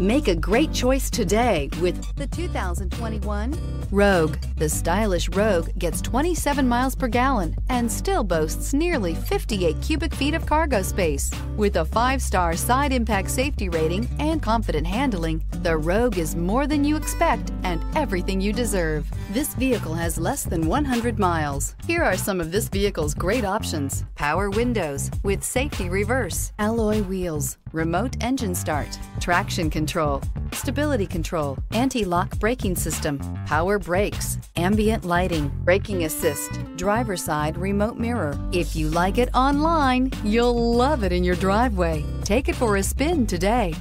Make a great choice today with the 2021 Rogue. The stylish Rogue gets 27 miles per gallon and still boasts nearly 58 cubic feet of cargo space. With a five-star side impact safety rating and confident handling, the Rogue is more than you expect and everything you deserve. This vehicle has less than 100 miles. Here are some of this vehicle's great options. Power windows with safety reverse, alloy wheels, remote engine start, traction control, stability control, anti-lock braking system, power brakes, ambient lighting, braking assist, driver side remote mirror. If you like it online, you'll love it in your driveway. Take it for a spin today.